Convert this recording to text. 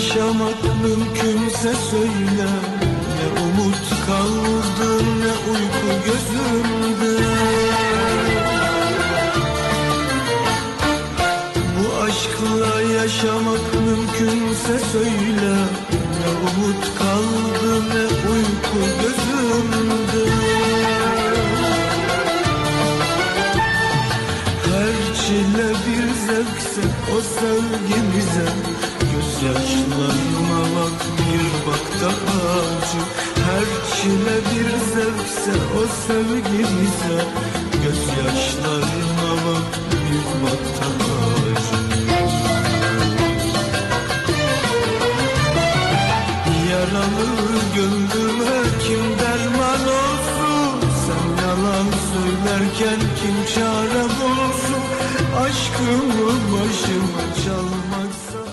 yaşamak mümkünse söyle. Ne umut kaldı ne uyku gözümde. Bu aşkla yaşamak mümkünse söyle. Ne umut kaldı ne uyku gözümde. Her çile bir zevkse o sevgimize Gözyaşlarıma bak bir bak daha acı Her çile bir zevkse o sevgimize. Gözyaşlarıma bak bir bak daha acı Yaralı gönlüme kim derman olsun? Sen yalan söylerken kim çare bulsun Aşkımı başıma çalmak